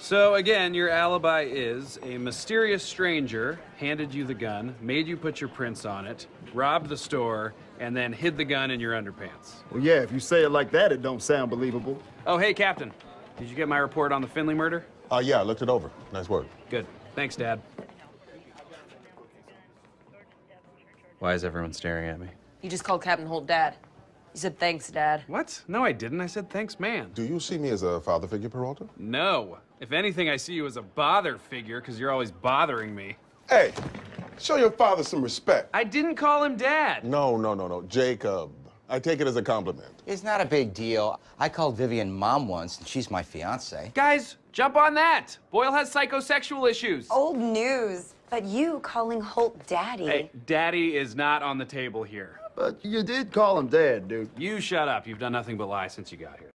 So, again, your alibi is a mysterious stranger handed you the gun, made you put your prints on it, robbed the store, and then hid the gun in your underpants. Well, yeah, if you say it like that, it don't sound believable. Oh, hey, Captain. Did you get my report on the Finley murder? Uh, yeah, I looked it over. Nice work. Good. Thanks, Dad. Why is everyone staring at me? You just called Captain Holt dad. You said thanks, dad. What? No, I didn't. I said thanks, man. Do you see me as a father figure, Peralta? No. If anything, I see you as a bother figure because you're always bothering me. Hey, show your father some respect. I didn't call him dad. No, no, no, no. Jacob. I take it as a compliment. It's not a big deal. I called Vivian mom once, and she's my fiance. Guys, jump on that. Boyle has psychosexual issues. Old news. But you calling Holt daddy. Hey, daddy is not on the table here. But you did call him dad, dude. You shut up. You've done nothing but lie since you got here.